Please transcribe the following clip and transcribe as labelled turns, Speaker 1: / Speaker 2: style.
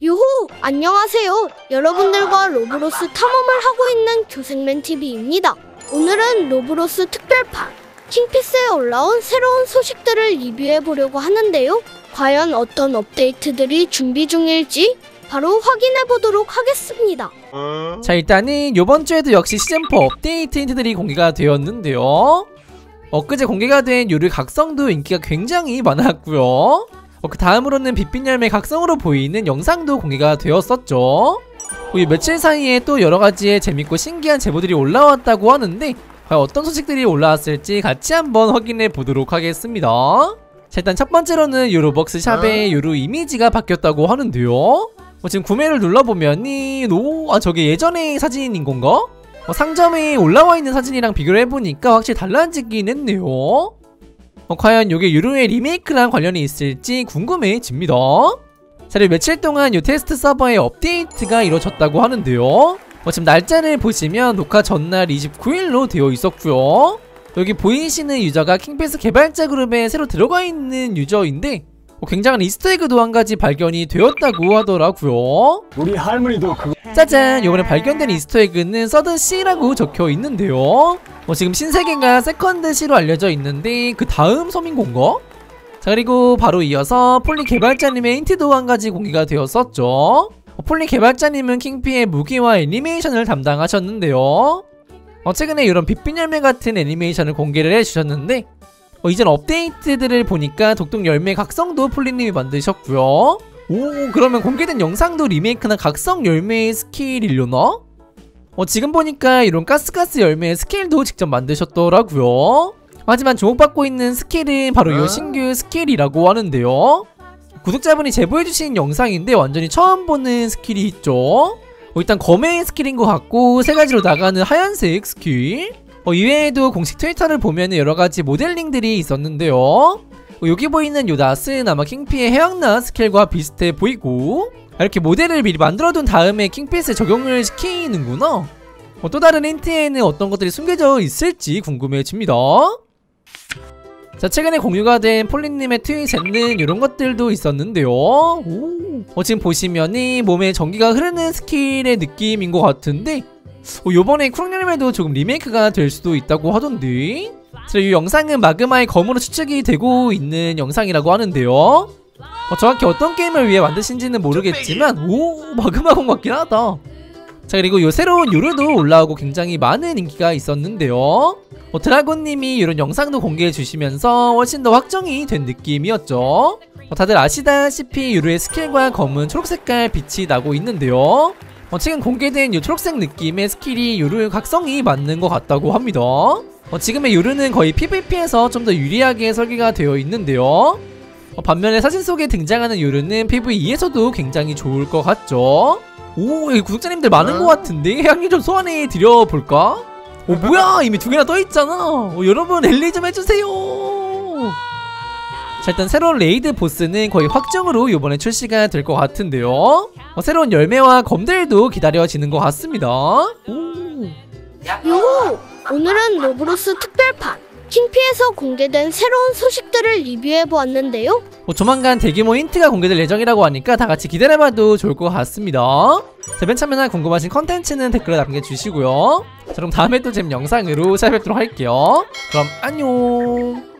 Speaker 1: 유호! 안녕하세요. 여러분들과 로블록스 탐험을 하고 있는 교생맨TV입니다. 오늘은 로블록스 특별판 킹피스에 올라온 새로운 소식들을 리뷰해 보려고 하는데요. 과연 어떤 업데이트들이 준비 중일지 바로 확인해 보도록 하겠습니다.
Speaker 2: 자 일단은 요번 주에도 역시 시즌4 업데이트 힌트들이 공개가 되었는데요 엊그제 공개가 된 요루 각성도 인기가 굉장히 많았고요 어, 그 다음으로는 빛빛 열매 각성으로 보이는 영상도 공개가 되었었죠 어, 이 며칠 사이에 또 여러가지의 재밌고 신기한 제보들이 올라왔다고 하는데 과연 어떤 소식들이 올라왔을지 같이 한번 확인해 보도록 하겠습니다 자 일단 첫 번째로는 요로벅스 샵의 요루 이미지가 바뀌었다고 하는데요 어, 지금 구매를 눌러보면이 노, 아 저게 예전의 사진인 건가? 어, 상점에 올라와 있는 사진이랑 비교를 해보니까 확실히 달라지긴 했네요. 어, 과연 요게 요루의 리메이크랑 관련이 있을지 궁금해집니다. 자, 그리고 며칠 동안 요 테스트 서버의 업데이트가 이루어졌다고 하는데요. 어, 지금 날짜를 보시면 녹화 전날 29일로 되어 있었고요. 여기 보이시는 유저가 킹피스 개발자 그룹에 새로 들어가 있는 유저인데 어, 굉장한 Easter egg도 한 가지 발견이 되었다고 하더라고요.
Speaker 3: 우리 할머니도 그거
Speaker 2: 짜잔 이번에 발견된 Easter egg는 서든 C라고 적혀 있는데요. 어, 지금 신세계가 Second Sea로 알려져 있는데 그 다음 섬인 건가? 자 그리고 바로 이어서 폴리 개발자님의 힌트도 한 가지 공개가 되었었죠. 어, 폴리 개발자님은 킹피의 무기와 애니메이션을 담당하셨는데요. 어, 최근에 이런 빛빛 열매 같은 애니메이션을 공개를 해주셨는데 어, 이젠 업데이트들을 보니까 독독 열매 각성도 폴리님이 만드셨고요. 오 그러면 공개된 영상도 리메이크나 각성 열매의 스킬이려나? 어 지금 보니까 이런 가스가스 열매의 스킬도 직접 만드셨더라고요. 하지만 주목받고 있는 스킬은 바로 이 신규 스킬이라고 하는데요. 구독자분이 제보해주신 영상인데 완전히 처음 보는 스킬이 있죠? 어, 일단 검의 스킬인 것 같고 세 가지로 나가는 하얀색 스킬 어, 이외에도 공식 트위터를 보면 여러가지 모델링들이 있었는데요. 어, 여기 보이는 요 낫은 아마 킹피의 해양낫 스킬과 비슷해 보이고 이렇게 모델을 미리 만들어둔 다음에 킹피스에 적용을 시키는구나. 어, 또 다른 힌트에는 어떤 것들이 숨겨져 있을지 궁금해집니다. 자 최근에 공유가 된 폴리님의 트윗에는 이런 것들도 있었는데요. 오. 어, 지금 보시면이 몸에 전기가 흐르는 스킬의 느낌인 것 같은데 어, 요번에 크롱열매도 조금 리메이크가 될 수도 있다고 하던데. 이 영상은 마그마의 검으로 추측이 되고 있는 영상이라고 하는데요. 어, 정확히 어떤 게임을 위해 만드신지는 모르겠지만 오 마그마 검 같긴 하다. 자 그리고 요 새로운 요르도 올라오고 굉장히 많은 인기가 있었는데요. 어, 드라곤님이 이런 영상도 공개해 주시면서 훨씬 더 확정이 된 느낌이었죠. 어, 다들 아시다시피 요르의 스킬과 검은 초록색깔 빛이 나고 있는데요 어, 최근 공개된 이 초록색 느낌의 스킬이 요르 각성이 맞는 것 같다고 합니다. 어, 지금의 요르는 거의 PVP에서 좀 더 유리하게 설계가 되어 있는데요. 어, 반면에 사진 속에 등장하는 요르는 PVE에서도 굉장히 좋을 것 같죠? 오 여기 구독자님들 많은 것 같은데? 해왕류 좀 소환해 드려볼까? 오 뭐야? 이미 두 개나 떠있잖아. 어, 여러분 엘리 좀 해주세요 자 일단 새로운 레이드 보스는 거의 확정으로 이번에 출시가 될 것 같은데요 어, 새로운 열매와 검들도 기다려지는 것 같습니다 오.
Speaker 1: 유호! 오늘은 로블록스 특별판 킹피에서 공개된 새로운 소식들을 리뷰해 보았는데요.
Speaker 2: 뭐 조만간 대규모 힌트가 공개될 예정이라고 하니까 다 같이 기다려봐도 좋을 것 같습니다 자, 맨 처음에나 궁금하신 컨텐츠는 댓글에 남겨주시고요 자 그럼 다음에 또 재밌는 영상으로 찾아뵙도록 할게요 그럼 안녕